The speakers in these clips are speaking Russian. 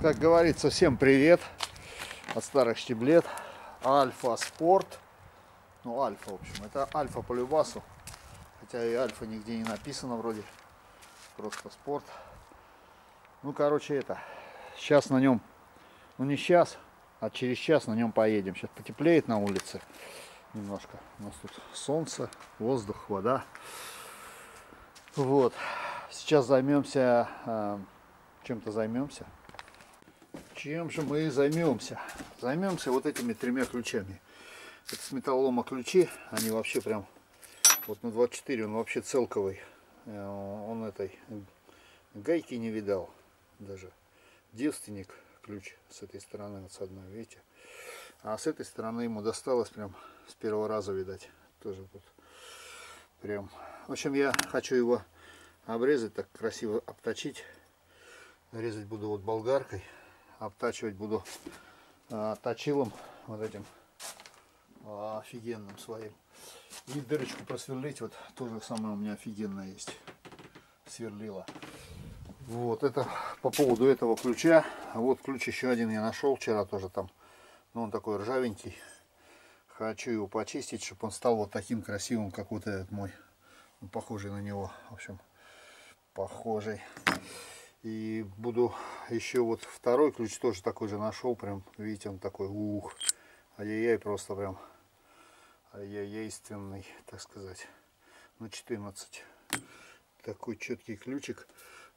Как говорится, всем привет от старых щеблет. Альфа Спорт. Ну, Альфа, в общем. Это Альфа по любасу. Хотя и Альфа нигде не написано вроде. Просто спорт. Ну, короче, это. Сейчас на нем, ну не сейчас, а через час на нем поедем. Сейчас потеплеет на улице немножко. У нас тут солнце, воздух, вода. Вот. Сейчас займемся, э, чем-то займемся. Чем же мы займемся? Займемся вот этими тремя ключами. Это с металлолома ключи, они вообще прям, вот на 24 он вообще целковый. Э, он этой гайки не видал даже. Девственник ключ с этой стороны, вот с одной, видите? А с этой стороны ему досталось прям с первого раза, видать. Тоже вот прям. В общем, я хочу его обрезать, так красиво обточить. Резать буду вот болгаркой обтачивать буду а, точилом вот этим а, офигенным своим. И дырочку просверлить, вот тоже самое у меня офигенное есть. Сверлила. Вот, это по поводу этого ключа. Вот ключ еще один я нашел вчера тоже там. Ну, он такой ржавенький. Хочу его почистить, чтобы он стал вот таким красивым, как вот этот мой. Ну, похожий на него. В общем, похожий. И буду еще вот второй ключ тоже такой же нашел. Прям, видите, он такой, ух, ай-яй-яй, просто прям ай-яй-яйственный, так сказать, на 14. Такой четкий ключик.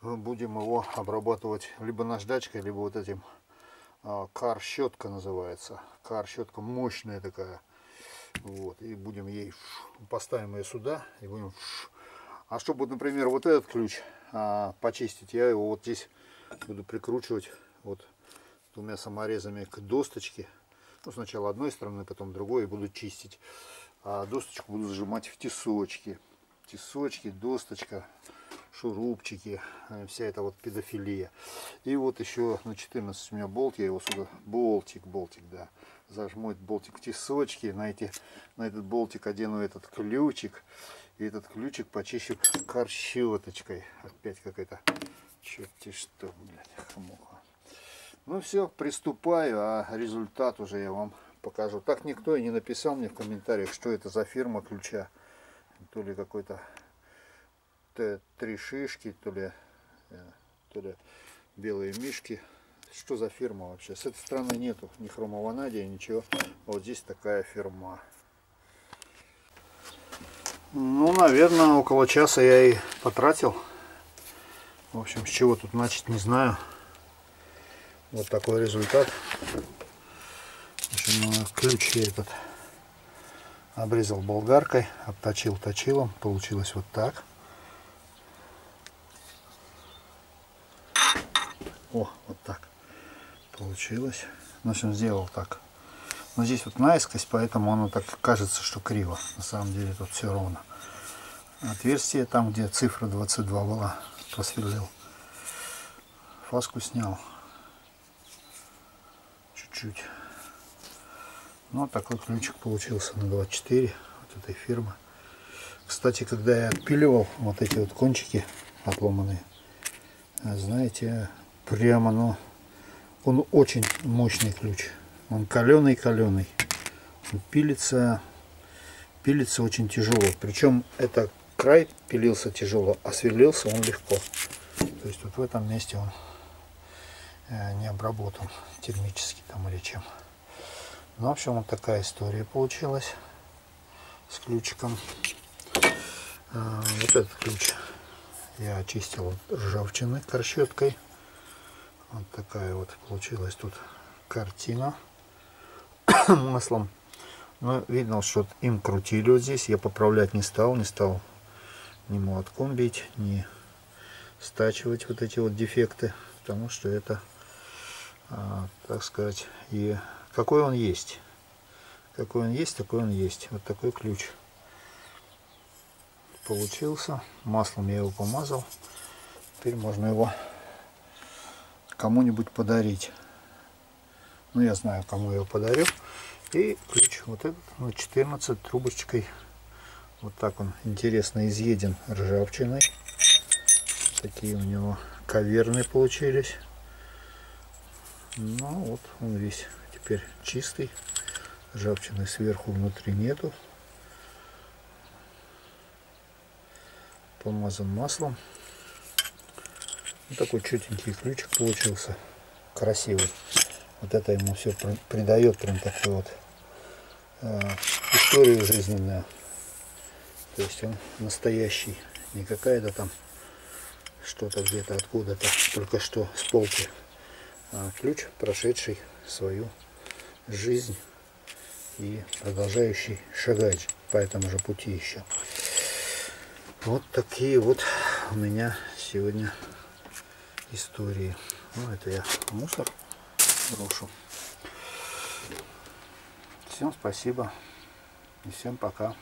Будем его обрабатывать либо наждачкой, либо вот этим а, кар-щетка называется. Кар-щетка мощная такая. Вот, и будем ей, поставим ее сюда, и будем... А чтобы, например, вот этот ключ а, почистить, я его вот здесь буду прикручивать вот двумя саморезами к досточке. Ну, сначала одной стороны, потом другой, и буду чистить. А досточку буду зажимать в тесочки. Тесочки, досточка, шурупчики, э, вся эта вот педофилия. И вот еще на 14 у меня болт, я его сюда, болтик, болтик, да, зажму этот болтик в тесочки, на, эти, на этот болтик одену этот ключик. И этот ключик почищу корщеточкой. Опять какая-то черти что, блядь, хмуха. Ну все, приступаю, а результат уже я вам покажу. Так никто и не написал мне в комментариях, что это за фирма ключа. То ли какой-то три шишки, то ли, э, то ли белые мишки. Что за фирма вообще? С этой стороны нету ни хромованадия, ничего. Вот здесь такая фирма. Ну, наверное, около часа я и потратил. В общем, с чего тут начать, не знаю. Вот такой результат. В общем, ключ я этот обрезал болгаркой, обточил точилом. Получилось вот так. О, вот так получилось. В общем, сделал так. Но здесь вот наискось, поэтому оно так кажется, что криво. На самом деле тут все ровно. Отверстие там, где цифра 22 была, просверлил. Фаску снял. Чуть-чуть. Ну, такой ключик получился на 24 вот этой фирмы. Кстати, когда я отпиливал вот эти вот кончики отломанные, знаете, прямо, ну, он очень мощный ключ. Он каленый-каленый. Пилится, пилится очень тяжело. Причем это край пилился тяжело, а сверлился он легко. То есть вот в этом месте он э, не обработан термически там или чем. Ну, в общем, вот такая история получилась с ключиком. Э, вот этот ключ я очистил ржавчиной корщеткой. Вот такая вот получилась тут картина маслом. Но видно, что им крутили вот здесь. Я поправлять не стал, не стал ни молотком бить, ни стачивать вот эти вот дефекты. Потому что это, а, так сказать, и какой он есть. Какой он есть, такой он есть. Вот такой ключ получился. Маслом я его помазал. Теперь можно его кому-нибудь подарить. Ну, я знаю, кому я его подарю. И ключ вот этот, ну, 14 трубочкой. Вот так он интересно изъеден ржавчиной. Такие у него каверные получились. Ну вот он весь теперь чистый. Ржавчины сверху внутри нету. Помазан маслом. Вот такой чутенький ключик получился. Красивый. Вот это ему все придает прям такой вот э, историю жизненную. То есть он настоящий. Не какая-то там что-то где-то откуда-то только что с полки. А ключ, прошедший свою жизнь и продолжающий шагать по этому же пути еще. Вот такие вот у меня сегодня истории. Ну, это я мусор брошу. Всем спасибо и всем пока.